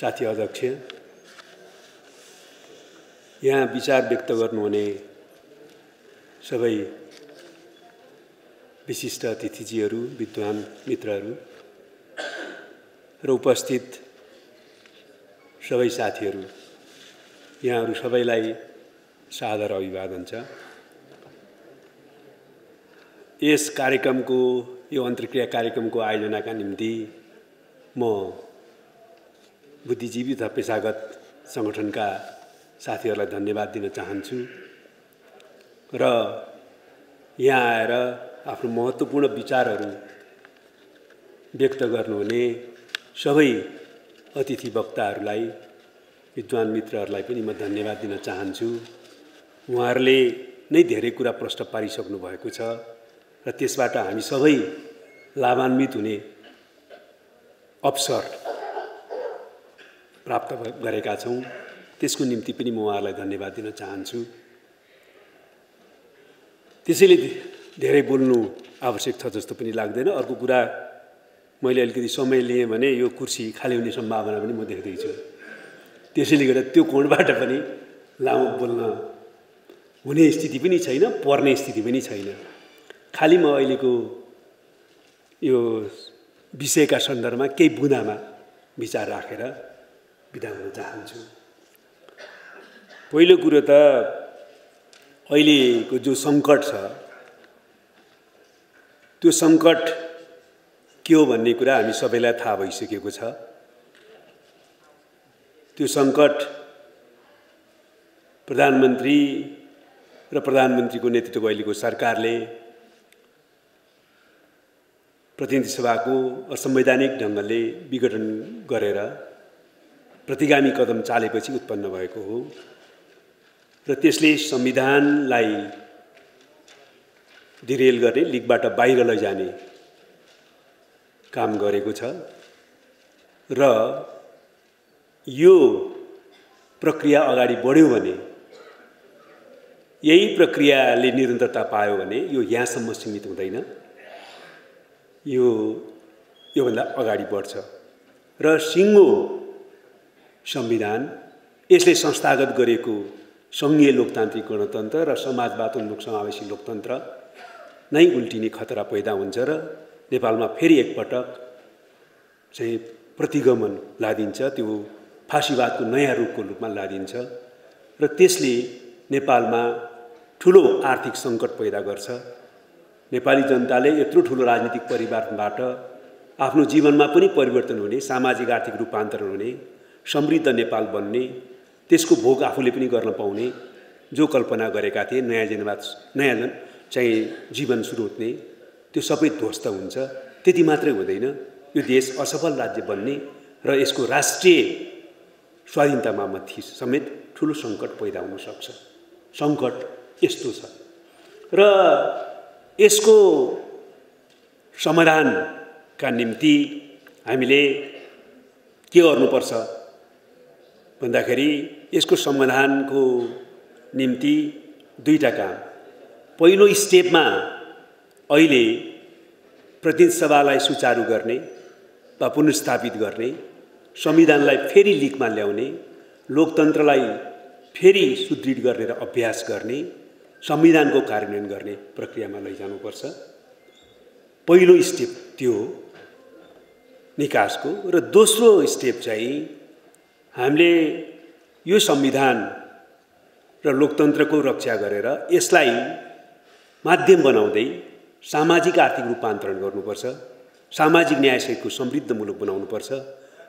साथी अध्यक्ष यहाँ विचार व्यक्त गर्नुहुने सबै विशिष्ट अतिथिजीहरू विद्वान मित्रहरू र उपस्थित सबै साथीहरू यहाँहरू सबैलाई सादर अभिवादन छ। यस कार्यक्रमको यो अन्तर्क्रिया कार्यक्रमको आयोजनाका निम्ति म बुद्धिजीवी तथा पेसागत सङ्गठनका साथीहरूलाई धन्यवाद दिन चाहन्छु। र यहाँ आएर आफ्नो महत्त्वपूर्ण विचारहरू व्यक्त गर्नुहुने सबै अतिथि वक्ताहरूलाई विद्वान मित्रहरूलाई पनि म धन्यवाद दिन चाहन्छु। उहाँहरूले नै धेरै कुरा प्रश्न पारिसक्नु भएको छ र त्यसबाट हामी सबै लाभान्वित हुने अवसर प्राप्त गरेका छौँ। त्यसको निम्ति पनि म उहाँहरूलाई धन्यवाद दिन चाहन्छु। त्यसैले धेरै बोल्नु आवश्यक छ जस्तो पनि लाग्दैन। अर्को कुरा मैले अलिकति समय लिएँ भने यो कुर्सी खाली हुने सम्भावना पनि म देख्दैछु। त्यसैले गर्दा त्यो कोणबाट पनि लामो बोल्न हुने स्थिति पनि छैन पर्ने स्थिति पनि छैन। खालि म अहिलेको यो विषयका सन्दर्भमा केही बुँदामा विचार राखेर बिदा हुन चाहन्छु। पहिलो कुरो त अहिलेको जो सङ्कट छ त्यो सङ्कट के हो भन्ने कुरा हामी सबैलाई थाहा भइसकेको छ। त्यो सङ्कट प्रधानमन्त्री र प्रधानमन्त्रीको नेतृत्वको अहिलेको सरकारले प्रतिनिधि सभाको असंवैधानिक ढङ्गले विघटन गरेर प्रतिगामी कदम चालेपछि उत्पन्न भएको हो र त्यसले संविधानलाई डिरेल गर्ने लिगबाट बाहिर लैजाने काम गरेको छ र यो प्रक्रिया अगाडि बढ्यो भने यही प्रक्रियाले निरन्तरता पायो भने यो यहाँसम्म सीमित हुँदैन। यो योभन्दा अगाडि बढ्छ। र सिङ्गो संविधान यसले संस्थागत गरेको सङ्घीय लोकतान्त्रिक गणतन्त्र र समाजवाद उन्मुख समावेशी लोकतन्त्र नै उल्टिने खतरा पैदा हुन्छ र नेपालमा फेरि एकपटक चाहिँ प्रतिगमन लादिन्छ त्यो फाँसीवादको नयाँ रूपको रूपमा लादिन्छ र त्यसले नेपालमा ठुलो आर्थिक सङ्कट पैदा गर्छ। नेपाली जनताले यत्रो ठुलो राजनीतिक परिवारबाट आफ्नो जीवनमा पनि परिवर्तन हुने सामाजिक आर्थिक रूपान्तरण हुने समृद्ध नेपाल बन्ने त्यसको भोग आफूले पनि गर्न पाउने जो कल्पना गरेका थिए नयाँ जनवाद नयाँ चाहिँ जीवन सुरु हुने त्यो सबै ध्वस्त हुन्छ। त्यति मात्रै हुँदैन। यो देश असफल राज्य बन्ने र यसको राष्ट्रिय स्वाधीनतामा माथि समेत ठुलो सङ्कट पैदा हुनसक्छ सङ्कट यस्तो छ। र यसको समाधानका निम्ति हामीले के गर्नुपर्छ? भन्दाखेरि यसको समाधानको निम्ति दुईवटा काम। पहिलो स्टेपमा अहिले प्रतिनिधि सभालाई सुचारू गर्ने वा पुनर्स्थापित गर्ने संविधानलाई फेरि लिकमा ल्याउने लोकतन्त्रलाई फेरि सुदृढ गरेर अभ्यास गर्ने संविधानको कार्यान्वयन गर्ने प्रक्रियामा लैजानुपर्छ। पहिलो स्टेप त्यो हो निकासको र दोस्रो स्टेप चाहिँ हामीले यो संविधान र लोकतन्त्रको रक्षा गरेर यसलाई माध्यम बनाउँदै सामाजिक आर्थिक रूपान्तरण गर्नुपर्छ सामाजिक न्यायसहितको समृद्ध मुलुक बनाउनुपर्छ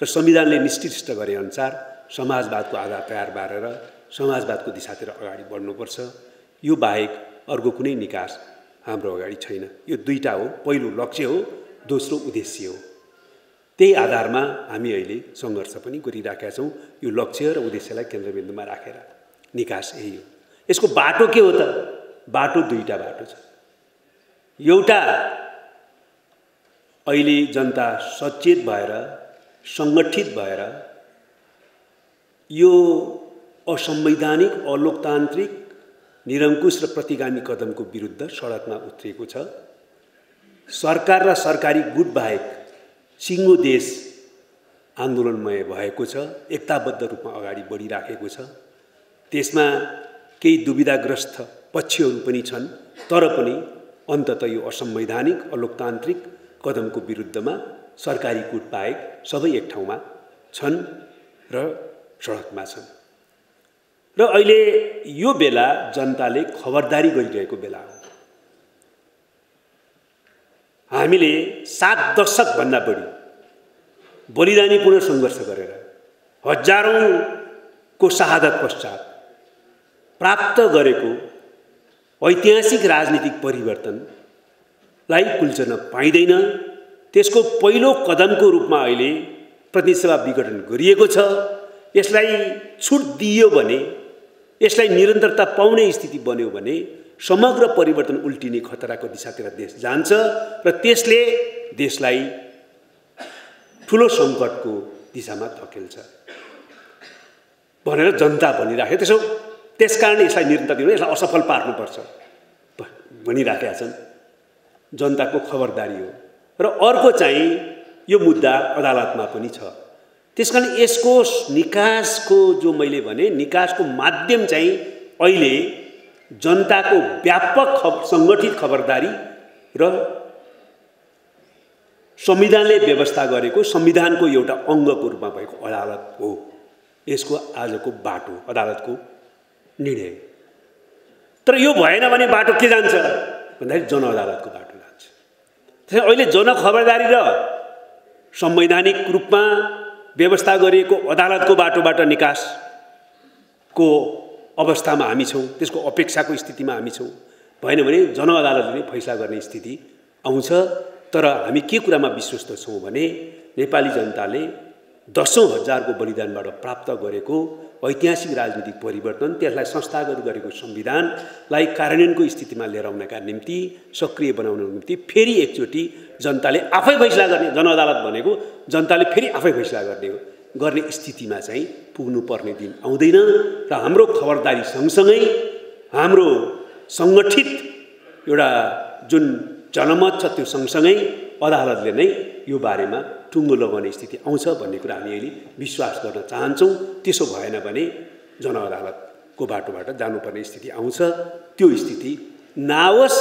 र संविधानले निश्चित गरे अनुसार समाजवादको आधार तयार पारेर समाजवादको दिशातिर अगाडि बढ्नुपर्छ। यो बाहेक अर्को कुनै निकास हाम्रो अगाडि छैन। यो दुईवटा हो। पहिलो लक्ष्य हो दोस्रो उद्देश्य हो। त्यही आधारमा हामी अहिले सङ्घर्ष पनि गरिराखेका छौँ। यो लक्ष्य र उद्देश्यलाई केन्द्रबिन्दुमा राखेर निकास यही हो। यसको बाटो के हो त? बाटो दुईवटा बाटो छ। एउटा अहिले जनता सचेत भएर सङ्गठित भएर यो असंवैधानिक अलोकतान्त्रिक निरङ्कुश र प्रतिगामी कदमको विरुद्ध सडकमा उत्रिएको छ। सरकार र सरकारी गुट बाहेक सिङ्गो देश आन्दोलनमय भएको छ एकताबद्ध रूपमा अगाडि बढिराखेको छ। त्यसमा केही दुविधाग्रस्त पक्षहरू पनि छन् तर पनि अन्तत यो असंवैधानिक अलोकतान्त्रिक कदमको विरुद्धमा सरकारी कुट बाहेक सबै एक ठाउँमा छन् र सडकमा छन्। र अहिले यो बेला जनताले खबरदारी गरिरहेको बेला हो। हामीले सात दशकभन्दा बढी बलिदानीपूर्ण सङ्घर्ष गरेर हजारौँको शहादत पश्चात प्राप्त गरेको ऐतिहासिक राजनीतिक परिवर्तनलाई कुल्चन पाइँदैन। त्यसको पहिलो कदमको रूपमा अहिले प्रतिनिधि सभा विघटन गरिएको छ। यसलाई छुट दिइयो भने यसलाई निरन्तरता पाउने स्थिति बन्यो भने समग्र परिवर्तन उल्टिने खतराको दिशातिर देश जान्छ र त्यसले देशलाई ठुलो सङ्कटको दिशामा धकेल्छ। भनेर जनता भनिराख्यो त्यसो त्यसकारण यसलाई निरन्तर दिनु यसलाई असफल पार्नुपर्छ। भनिराखेका छन्। जनताको खबरदारी हो। र अर्को चाहिँ यो मुद्दा अदालतमा पनि छ। त्यस कारण यसको निकासको जो मैले भने निकासको माध्यम चाहिँ अहिले जनताको व्यापक खब सङ्गठित खबरदारी र संविधानले व्यवस्था गरेको संविधानको एउटा अङ्गको रूपमा भएको अदालत हो। यसको आजको बाटो अदालतको निर्णय। तर यो भएन भने बाटो के जान्छ? भन्दाखेरि जनअदालतको बाटो जान्छ। त्यसै अहिले जनखबरदारी र संवैधानिक रूपमा व्यवस्था गरिएको अदालतको बाटोबाट निकासको अवस्थामा हामी छौँ त्यसको अपेक्षाको स्थितिमा हामी छौँ। भएन भने जनअदालतले फैसला गर्ने स्थिति आउँछ तर हामी के कुरामा विश्वस्त छौँ भने नेपाली जनताले दसौँ हजारको बलिदानबाट प्राप्त गरेको ऐतिहासिक राजनीतिक परिवर्तन त्यसलाई संस्थागत गरेको संविधानलाई कार्यान्वयनको स्थितिमा लिएर आउनका निम्ति सक्रिय बनाउनको निम्ति फेरि एकचोटि जनताले आफै फैसला गर्ने जनअदालत भनेको जनताले फेरि आफै फैसला गर्ने हो। गर्ने स्थितिमा चाहिँ पुग्नुपर्ने दिन आउँदैन र हाम्रो खबरदारी सँगसँगै हाम्रो सङ्गठित एउटा जुन जनमत छ त्यो सँगसँगै अदालतले नै यो बारेमा टुङ्गो लगाउने स्थिति आउँछ भन्ने कुरा हामी अहिले विश्वास गर्न चाहन्छौँ। त्यसो भएन भने जनअदालतको बाटोबाट जानुपर्ने स्थिति आउँछ। त्यो स्थिति नआओस्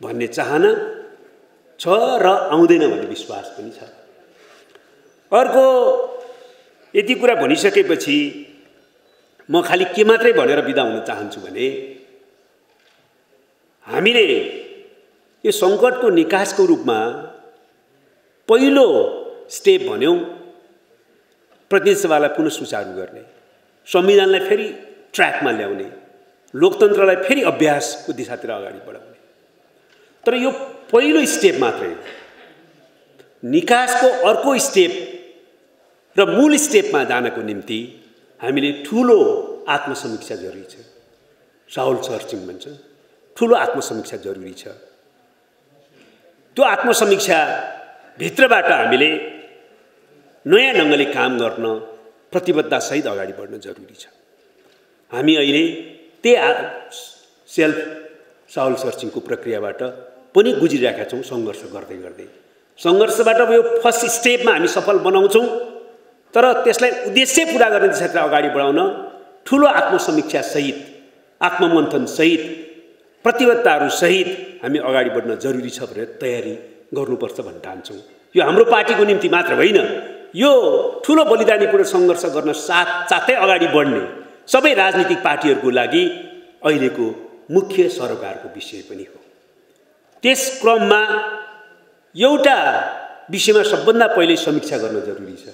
भन्ने चाहना छ र आउँदैन भन्ने विश्वास पनि छ। अर्को यति कुरा भनिसकेपछि म खालि के मात्रै भनेर बिदा हुन चाहन्छु भने हामीले यो सङ्कटको निकासको रूपमा पहिलो स्टेप भन्यौँ प्रतिनिधि सभालाई पुनः सुचारू गर्ने संविधानलाई फेरि ट्र्याकमा ल्याउने लोकतन्त्रलाई फेरि अभ्यासको दिशातिर अगाडि बढाउने। तर यो पहिलो स्टेप मात्रै निकासको अर्को स्टेप र मूल स्टेपमा जानको निम्ति हामीले ठुलो आत्मसमीक्षा जरुरी छ। साउल सर्चिङ भन्छ ठुलो आत्मसमीक्षा जरुरी छ। त्यो आत्मसमीक्षा भित्रबाट हामीले नयाँ ढङ्गले काम गर्न प्रतिबद्धतासहित अगाडि बढ्न जरुरी छ। हामी अहिले त्यही सेल्फ साउल सर्चिङको प्रक्रियाबाट पनि गुजिरहेका छौँ सङ्घर्ष गर्दै गर्दै। सङ्घर्षबाट यो फर्स्ट स्टेपमा हामी सफल बनाउँछौँ। तर त्यसलाई उद्देश्य पुरा गर्ने दिशातिर अगाडि बढाउन ठुलो आत्मसमीक्षासहित आत्ममन्थनसहित प्रतिबद्धताहरूसहित हामी अगाडि बढ्न जरुरी छ भनेर तयारी गर्नुपर्छ भन्न ठान्छौँ यो हाम्रो पार्टीको निम्ति मात्र होइन यो ठुलो बलिदानीपूर्ण सङ्घर्ष गर्न साथ साथै अगाडि बढ्ने सबै राजनीतिक पार्टीहरूको लागि अहिलेको मुख्य सरोकारको विषय पनि हो। त्यस क्रममा एउटा विषयमा सबभन्दा पहिले समीक्षा गर्न जरुरी छ।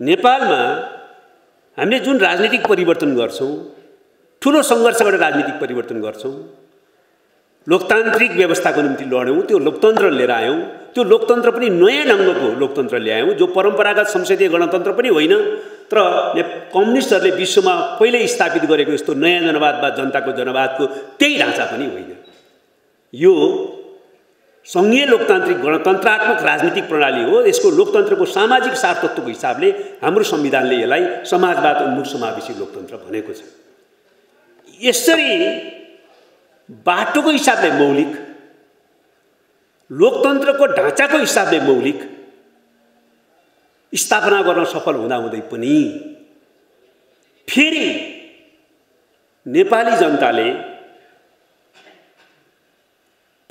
नेपालमा हामीले जुन राजनीतिक परिवर्तन गर्छौँ ठुलो सङ्घर्षबाट राजनीतिक परिवर्तन गर्छौँ लोकतान्त्रिक व्यवस्थाको निम्ति लड्यौँ त्यो लोकतन्त्र लिएर आयौँ त्यो लोकतन्त्र पनि नयाँ ढङ्गको लोकतन्त्र ल्यायौँ जो परम्परागत संसदीय गणतन्त्र पनि होइन तर कम्युनिस्टहरूले विश्वमा पहिल्यै स्थापित गरेको यस्तो नयाँ जनवाद वा जनताको जनवादको त्यही ढाँचा पनि होइन। यो सङ्घीय लोकतान्त्रिक गणतन्त्रात्मक राजनीतिक प्रणाली हो यसको लोकतन्त्रको सामाजिक सार्थत्वको हिसाबले हाम्रो संविधानले यसलाई समाजवाद उन्मुख समावेशी लोकतन्त्र भनेको छ। यसरी बाटोको हिसाबले मौलिक लोकतन्त्रको ढाँचाको हिसाबले मौलिक स्थापना गर्न सफल हुँदाहुँदै पनि फेरि नेपाली जनताले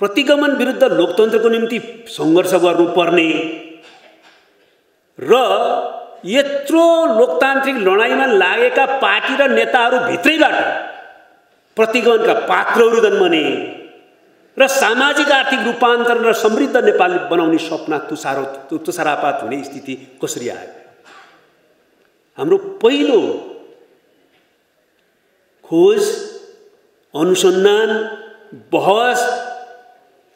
प्रतिगमन विरुद्ध लोकतन्त्रको निम्ति सङ्घर्ष गर्नुपर्ने र यत्रो लोकतान्त्रिक लडाइँमा लागेका पार्टी र नेताहरू भित्रैबाट प्रतिगमनका पात्रहरू जन्मने र सामाजिक आर्थिक रूपान्तरण र समृद्ध नेपाल बनाउने सपना तुसारो तुसारापात हुने स्थिति कसरी आयो? हाम्रो पहिलो खोज अनुसन्धान बहस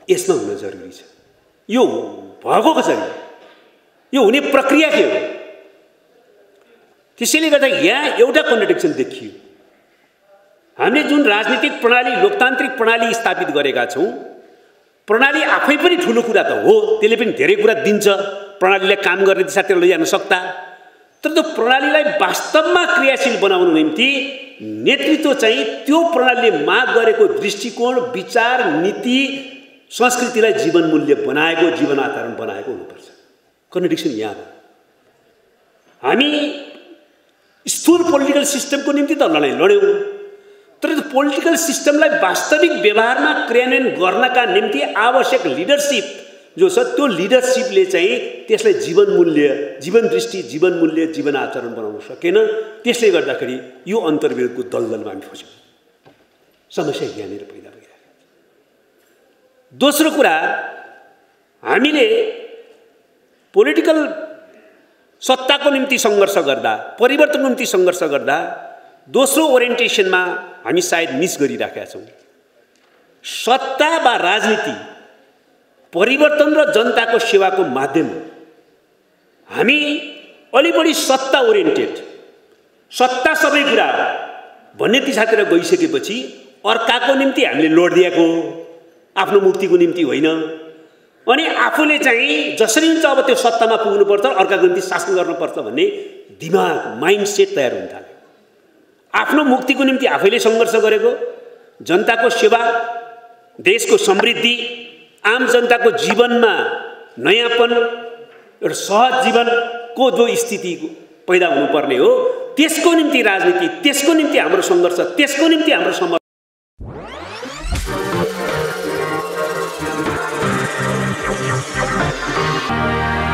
यसमा हुन जरुरी छ। यो भएको कसरी यो हुने प्रक्रिया के हो? त्यसैले गर्दा यहाँ एउटा कन्ट्रडिक्सन देखियो। हामीले जुन राजनीतिक प्रणाली लोकतान्त्रिक प्रणाली स्थापित गरेका छौँ प्रणाली आफै पनि ठुलो कुरा त हो त्यसले पनि धेरै कुरा दिन्छ। प्रणालीलाई काम गर्ने दिशातिर लैजान सक्दा तर त्यो प्रणालीलाई वास्तवमा क्रियाशील बनाउनु निम्ति नेतृत्व चाहिँ त्यो प्रणालीले माग गरेको दृष्टिकोण विचार नीति संस्कृतिलाई जीवन मूल्य बनाएको जीवन आधारण बनाएको हुनुपर्छ। कन्ट्रडिक्सन यहाँ हो। हामी स्थूल पोलिटिकल सिस्टमको निम्ति त लडाइँ लड्यौँ। तर त्यो पोलिटिकल सिस्टमलाई वास्तविक व्यवहारमा क्रियान्वयन गर्नका निम्ति आवश्यक लिडरसिप जो छ त्यो लिडरसिपले चाहिँ त्यसलाई जीवन मूल्य जीवन दृष्टि जीवन मूल्य जीवन आचरण बनाउन सकेन। त्यसले गर्दाखेरि यो अन्तर्विरोधको दलदलमा हामी फस्यौँ। समस्या यहाँनिर पैदा भइरहेको दोस्रो कुरा हामीले पोलिटिकल सत्ताको निम्ति सङ्घर्ष गर्दा परिवर्तनको निम्ति सङ्घर्ष गर्दा दोस्रो ओरिएन्टेसनमा हामी सायद मिस गरिराखेका छौँ। सत्ता वा राजनीति परिवर्तन र जनताको सेवाको माध्यम हामी अलि बढी सत्ता ओरिएन्टेड सत्ता सबै कुरा भन्ने दिशातिर गइसकेपछि अर्काको निम्ति हामीले लोड दिएको आफ्नो मुक्तिको निम्ति होइन। अनि आफूले चाहिँ जसरी हुन्छ अब त्यो सत्तामा पुग्नुपर्छ अर्काको निम्ति शासन गर्नुपर्छ भन्ने दिमाग माइन्ड सेट तयार हुन थाल्यो। आफ्नो मुक्तिको निम्ति आफैले सङ्घर्ष गरेको जनताको सेवा देशको समृद्धि आम जनताको जीवनमा नयाँपन एउटा सहज जीवनको जो स्थिति पैदा हुनुपर्ने हो। त्यसको निम्ति राजनीति त्यसको निम्ति हाम्रो सङ्घर्ष त्यसको निम्ति हाम्रो Bye.